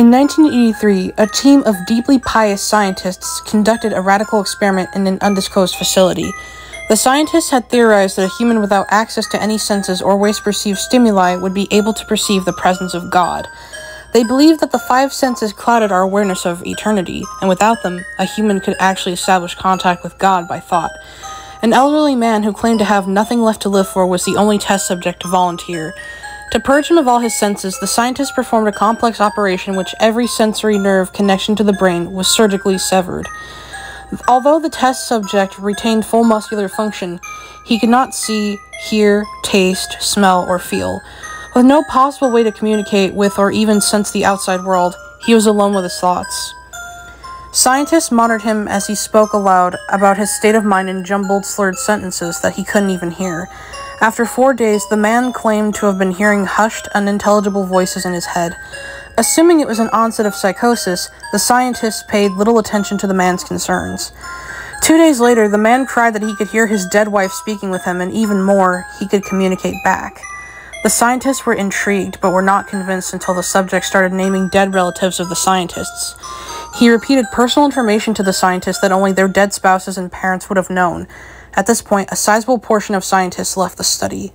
In 1983, a team of deeply pious scientists conducted a radical experiment in an undisclosed facility. The scientists had theorized that a human without access to any senses or ways to perceive stimuli would be able to perceive the presence of God. They believed that the five senses clouded our awareness of eternity, and without them, a human could actually establish contact with God by thought. An elderly man who claimed to have nothing left to live for was the only test subject to volunteer. To purge him of all his senses, the scientists performed a complex operation which every sensory nerve connection to the brain was surgically severed. Although the test subject retained full muscular function, he could not see, hear, taste, smell, or feel. With no possible way to communicate with or even sense the outside world, he was alone with his thoughts. Scientists monitored him as he spoke aloud about his state of mind in jumbled, slurred sentences that he couldn't even hear. After four days, the man claimed to have been hearing hushed, unintelligible voices in his head. Assuming it was an onset of psychosis, the scientists paid little attention to the man's concerns. Two days later, the man cried that he could hear his dead wife speaking with him, and even more, he could communicate back. The scientists were intrigued, but were not convinced until the subject started naming dead relatives of the scientists. He repeated personal information to the scientists that only their dead spouses and parents would have known. At this point, a sizable portion of scientists left the study.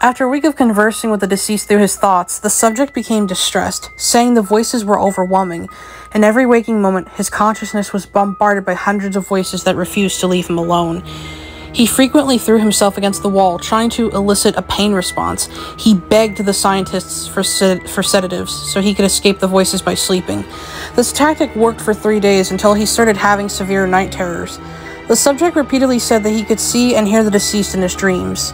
After a week of conversing with the deceased through his thoughts, the subject became distressed, saying the voices were overwhelming. In every waking moment, his consciousness was bombarded by hundreds of voices that refused to leave him alone. He frequently threw himself against the wall, trying to elicit a pain response. He begged the scientists for, sed- for sedatives so he could escape the voices by sleeping. This tactic worked for three days until he started having severe night terrors. The subject repeatedly said that he could see and hear the deceased in his dreams.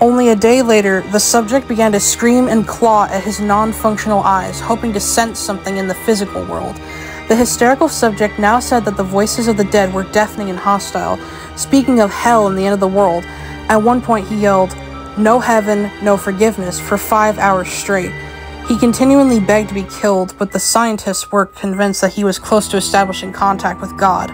Only a day later, the subject began to scream and claw at his non functional eyes, hoping to sense something in the physical world. The hysterical subject now said that the voices of the dead were deafening and hostile, speaking of hell and the end of the world. At one point, he yelled, No heaven, no forgiveness, for five hours straight. He continually begged to be killed, but the scientists were convinced that he was close to establishing contact with God.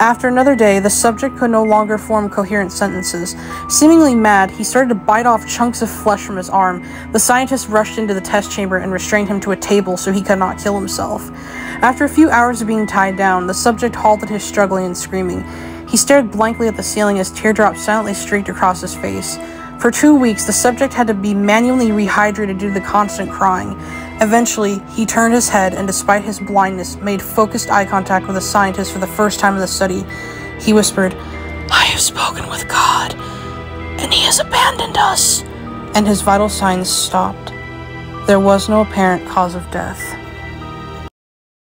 After another day, the subject could no longer form coherent sentences. Seemingly mad, he started to bite off chunks of flesh from his arm. The scientist rushed into the test chamber and restrained him to a table so he could not kill himself. After a few hours of being tied down, the subject halted his struggling and screaming. He stared blankly at the ceiling as teardrops silently streaked across his face. For two weeks, the subject had to be manually rehydrated due to the constant crying. Eventually, he turned his head and, despite his blindness, made focused eye contact with a scientist for the first time in the study. He whispered, I have spoken with God, and He has abandoned us. And his vital signs stopped. There was no apparent cause of death.